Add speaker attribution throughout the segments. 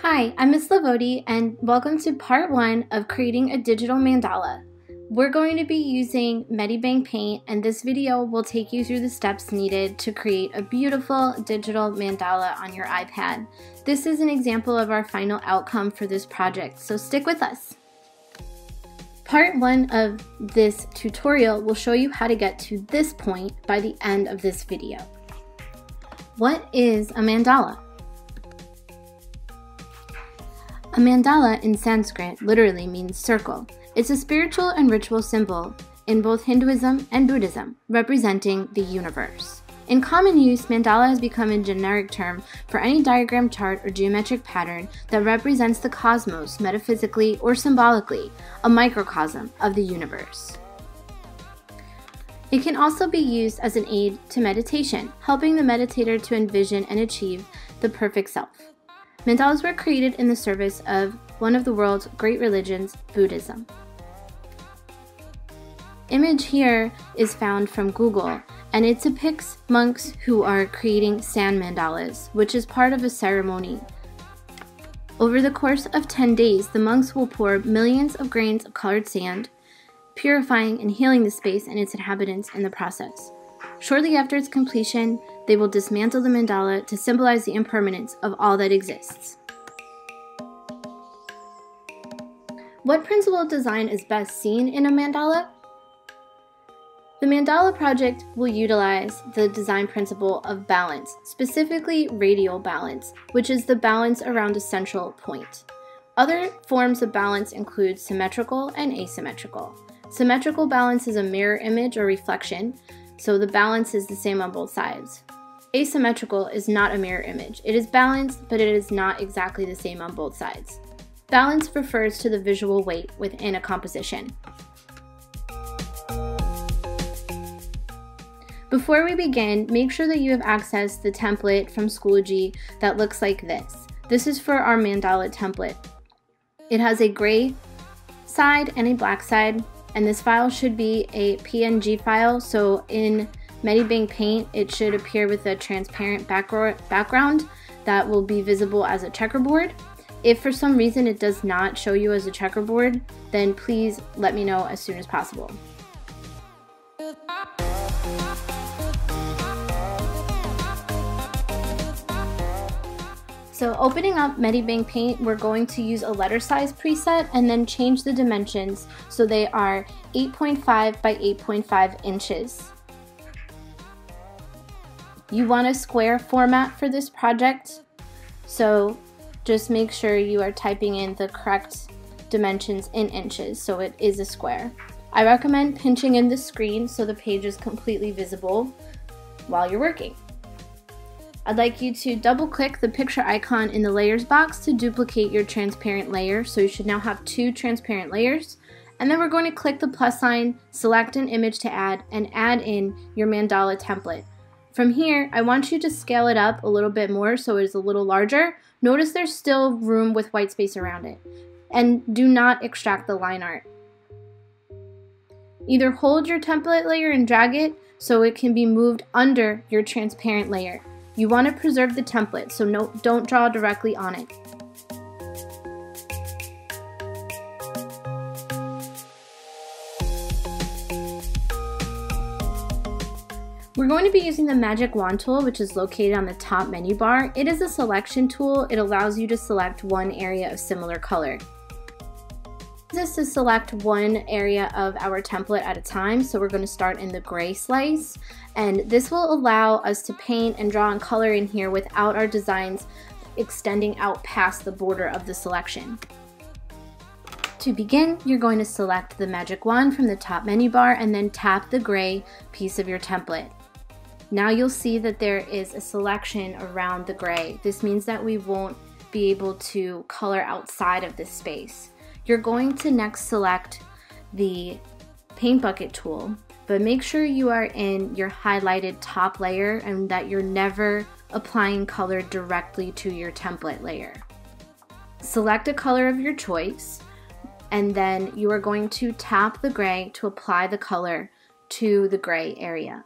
Speaker 1: Hi, I'm Ms. Livoti and welcome to part one of creating a digital mandala. We're going to be using Medibang Paint and this video will take you through the steps needed to create a beautiful digital mandala on your iPad. This is an example of our final outcome for this project, so stick with us. Part one of this tutorial will show you how to get to this point by the end of this video. What is a mandala? A mandala in Sanskrit literally means circle. It's a spiritual and ritual symbol in both Hinduism and Buddhism, representing the universe. In common use, mandala has become a generic term for any diagram chart or geometric pattern that represents the cosmos metaphysically or symbolically, a microcosm of the universe. It can also be used as an aid to meditation, helping the meditator to envision and achieve the perfect self. Mandalas were created in the service of one of the world's great religions, Buddhism. Image here is found from Google and it depicts monks who are creating sand mandalas, which is part of a ceremony. Over the course of 10 days, the monks will pour millions of grains of colored sand, purifying and healing the space and its inhabitants in the process. Shortly after its completion, they will dismantle the mandala to symbolize the impermanence of all that exists. What principle of design is best seen in a mandala? The Mandala project will utilize the design principle of balance, specifically radial balance, which is the balance around a central point. Other forms of balance include symmetrical and asymmetrical. Symmetrical balance is a mirror image or reflection, so the balance is the same on both sides. Asymmetrical is not a mirror image. It is balanced, but it is not exactly the same on both sides. Balance refers to the visual weight within a composition. Before we begin, make sure that you have accessed the template from Schoology that looks like this. This is for our mandala template. It has a gray side and a black side, and this file should be a PNG file. So in Medibang Paint, it should appear with a transparent background that will be visible as a checkerboard. If for some reason it does not show you as a checkerboard, then please let me know as soon as possible. So opening up Medibang Paint, we're going to use a letter size preset and then change the dimensions so they are 8.5 by 8.5 inches. You want a square format for this project, so just make sure you are typing in the correct dimensions in inches so it is a square. I recommend pinching in the screen so the page is completely visible while you're working. I'd like you to double click the picture icon in the layers box to duplicate your transparent layer. So you should now have two transparent layers. And then we're going to click the plus sign, select an image to add, and add in your mandala template. From here, I want you to scale it up a little bit more so it is a little larger. Notice there's still room with white space around it. And do not extract the line art. Either hold your template layer and drag it so it can be moved under your transparent layer. You want to preserve the template, so no, don't draw directly on it. We're going to be using the Magic Wand tool, which is located on the top menu bar. It is a selection tool. It allows you to select one area of similar color this is to select one area of our template at a time. So we're going to start in the gray slice and this will allow us to paint and draw and color in here without our designs extending out past the border of the selection. To begin, you're going to select the magic wand from the top menu bar and then tap the gray piece of your template. Now you'll see that there is a selection around the gray. This means that we won't be able to color outside of this space. You're going to next select the paint bucket tool, but make sure you are in your highlighted top layer and that you're never applying color directly to your template layer. Select a color of your choice and then you are going to tap the gray to apply the color to the gray area.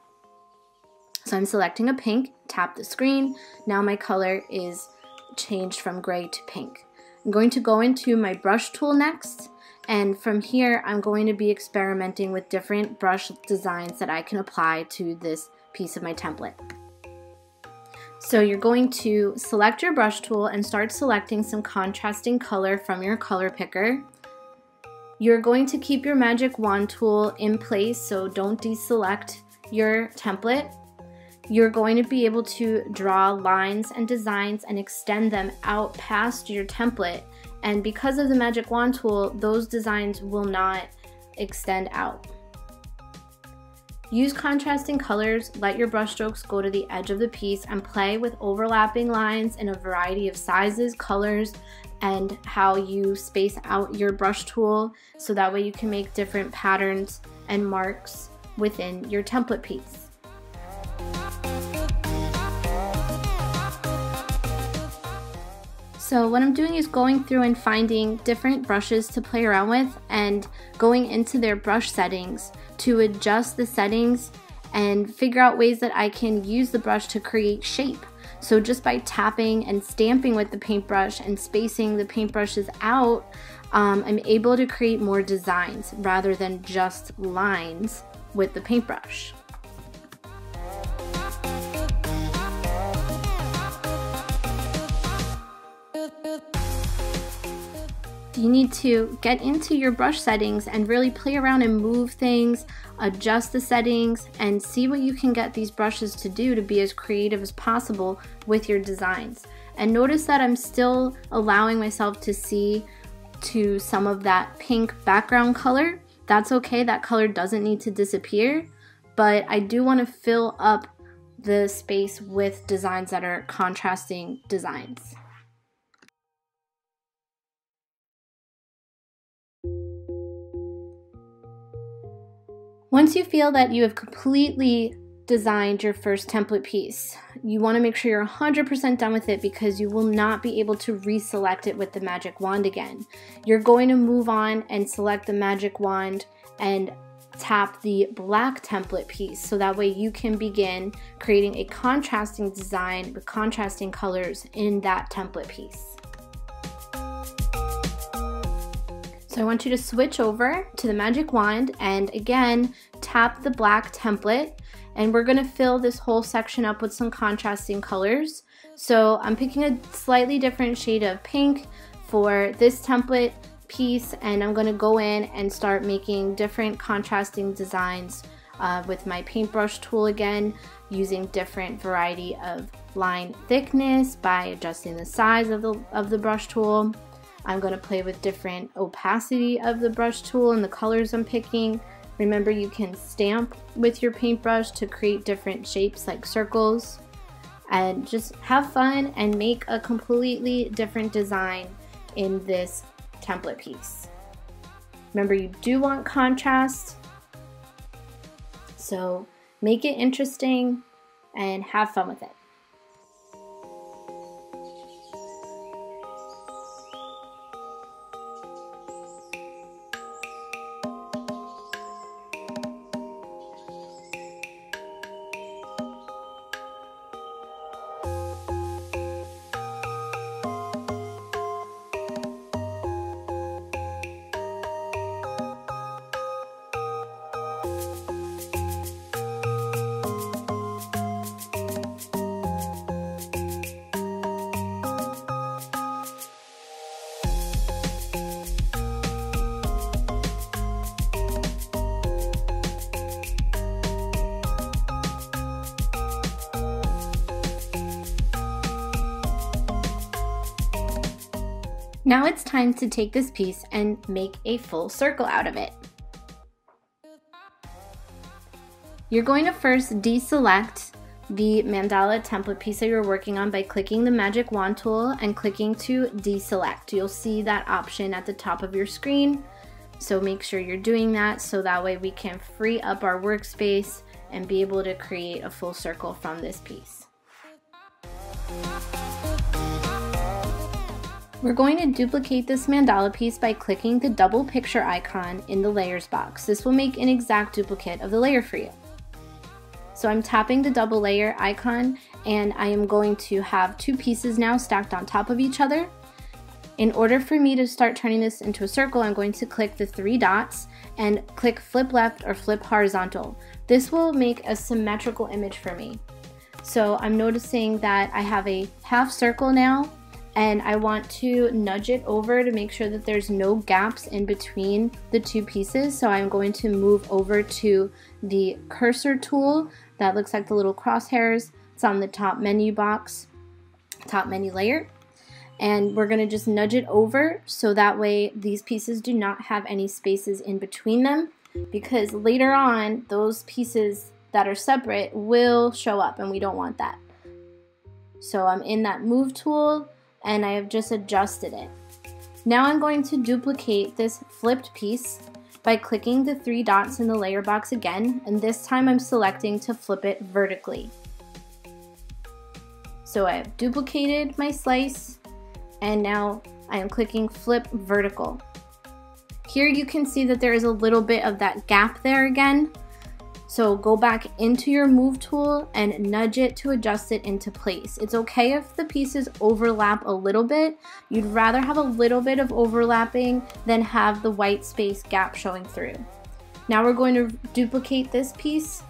Speaker 1: So I'm selecting a pink, tap the screen. Now my color is changed from gray to pink. I'm going to go into my brush tool next and from here I'm going to be experimenting with different brush designs that I can apply to this piece of my template. So you're going to select your brush tool and start selecting some contrasting color from your color picker. You're going to keep your magic wand tool in place so don't deselect your template you're going to be able to draw lines and designs and extend them out past your template. And because of the Magic Wand tool, those designs will not extend out. Use contrasting colors, let your brushstrokes go to the edge of the piece and play with overlapping lines in a variety of sizes, colors, and how you space out your brush tool so that way you can make different patterns and marks within your template piece. So what I'm doing is going through and finding different brushes to play around with and going into their brush settings to adjust the settings and figure out ways that I can use the brush to create shape. So just by tapping and stamping with the paintbrush and spacing the paintbrushes out, um, I'm able to create more designs rather than just lines with the paintbrush. You need to get into your brush settings and really play around and move things, adjust the settings, and see what you can get these brushes to do to be as creative as possible with your designs. And notice that I'm still allowing myself to see to some of that pink background color. That's okay, that color doesn't need to disappear, but I do want to fill up the space with designs that are contrasting designs. Once you feel that you have completely designed your first template piece, you want to make sure you're 100% done with it because you will not be able to reselect it with the magic wand again. You're going to move on and select the magic wand and tap the black template piece so that way you can begin creating a contrasting design with contrasting colors in that template piece. So I want you to switch over to the magic wand and again, tap the black template and we're gonna fill this whole section up with some contrasting colors. So I'm picking a slightly different shade of pink for this template piece and I'm gonna go in and start making different contrasting designs uh, with my paintbrush tool again, using different variety of line thickness by adjusting the size of the, of the brush tool. I'm going to play with different opacity of the brush tool and the colors I'm picking. Remember you can stamp with your paintbrush to create different shapes like circles and just have fun and make a completely different design in this template piece. Remember you do want contrast, so make it interesting and have fun with it. Now it's time to take this piece and make a full circle out of it. You're going to first deselect the mandala template piece that you're working on by clicking the magic wand tool and clicking to deselect. You'll see that option at the top of your screen. So make sure you're doing that so that way we can free up our workspace and be able to create a full circle from this piece. We're going to duplicate this mandala piece by clicking the double picture icon in the layers box. This will make an exact duplicate of the layer for you. So I'm tapping the double layer icon and I am going to have two pieces now stacked on top of each other. In order for me to start turning this into a circle, I'm going to click the three dots and click flip left or flip horizontal. This will make a symmetrical image for me. So I'm noticing that I have a half circle now and I want to nudge it over to make sure that there's no gaps in between the two pieces. So I'm going to move over to the cursor tool that looks like the little crosshairs. It's on the top menu box, top menu layer. And we're gonna just nudge it over so that way these pieces do not have any spaces in between them because later on those pieces that are separate will show up and we don't want that. So I'm in that move tool and I have just adjusted it. Now I'm going to duplicate this flipped piece by clicking the three dots in the layer box again, and this time I'm selecting to flip it vertically. So I have duplicated my slice, and now I am clicking flip vertical. Here you can see that there is a little bit of that gap there again, so go back into your move tool and nudge it to adjust it into place. It's okay if the pieces overlap a little bit. You'd rather have a little bit of overlapping than have the white space gap showing through. Now we're going to duplicate this piece.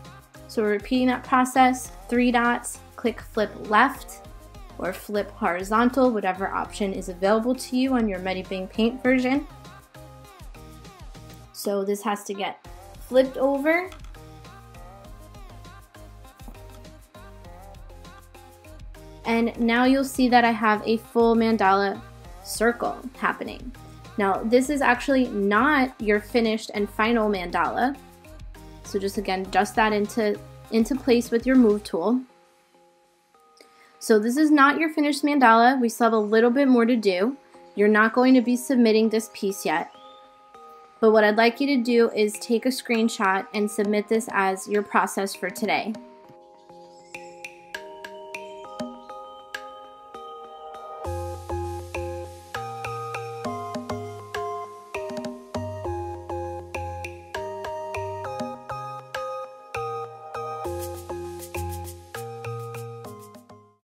Speaker 1: So we're repeating that process, three dots, click flip left or flip horizontal, whatever option is available to you on your Medibang Paint version. So this has to get flipped over And now you'll see that I have a full mandala circle happening. Now this is actually not your finished and final mandala. So just again, adjust that into, into place with your move tool. So this is not your finished mandala. We still have a little bit more to do. You're not going to be submitting this piece yet. But what I'd like you to do is take a screenshot and submit this as your process for today.